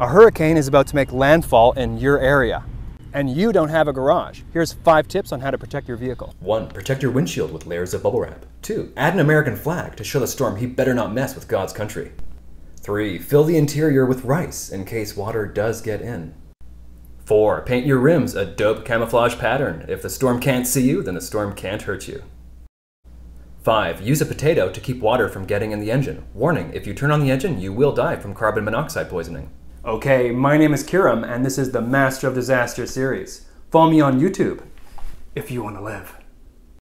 A hurricane is about to make landfall in your area, and you don't have a garage. Here's five tips on how to protect your vehicle. 1. Protect your windshield with layers of bubble wrap. 2. Add an American flag to show the storm he better not mess with God's country. 3. Fill the interior with rice in case water does get in. 4. Paint your rims a dope camouflage pattern. If the storm can't see you, then the storm can't hurt you. 5. Use a potato to keep water from getting in the engine. Warning, if you turn on the engine, you will die from carbon monoxide poisoning. Okay, my name is Kieram, and this is the Master of Disaster series. Follow me on YouTube if you want to live.